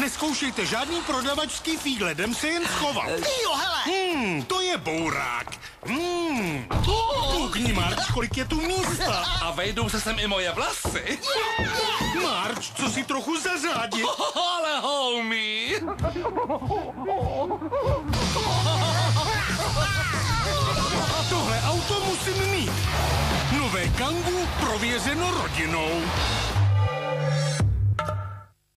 Neskoušejte žádný prodavačský fígle, jdem se jen schovat. Eh, jo, hele! Hmm, to je bourák. Hmm. Oh. Koukni, Marč, kolik je tu místa. A vejdou se sem i moje vlasy. Marč, co si trochu zařádit. Oh, oh, ale homie. Tohle auto musím mít. Nové Kangu prověřeno rodinou.